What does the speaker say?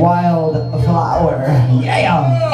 Wildflower. Yeah!